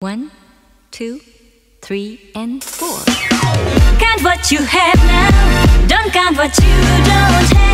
One, two, three, and four. Count what you have now, don't count what you don't have.